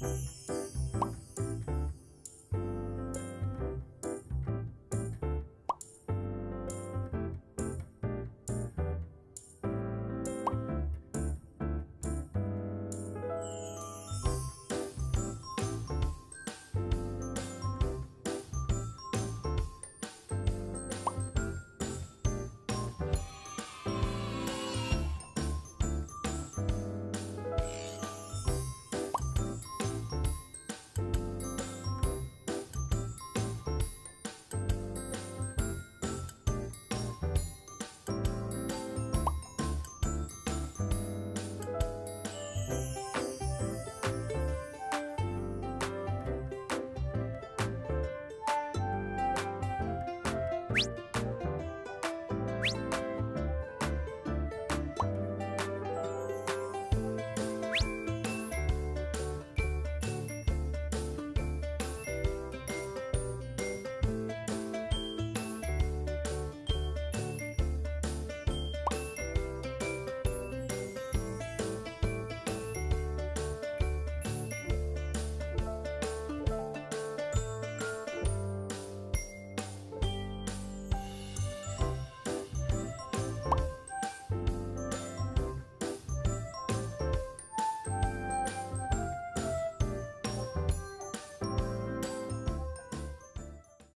Bye.